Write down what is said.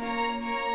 Música